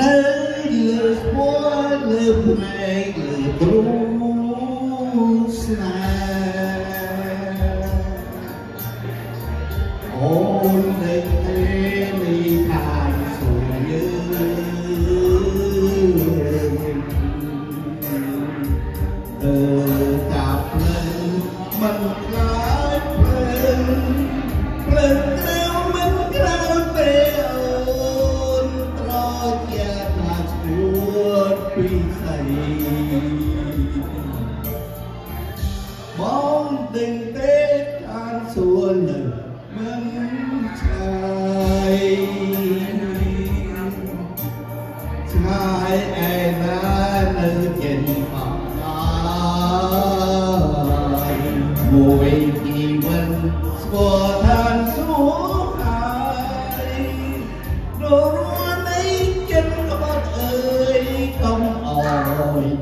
nơi lửa hoa lửa mai lửa brus ôn định thế mi than sủi từ cặp lên mình lái lên lên cha là chúa quy thầy. Bóng tình tết an xua lần mừng trai trai ai ra nơi trên phòng mùi kỳ vân của than xuống hai đôi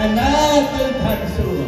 and I will thanks to